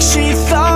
She thought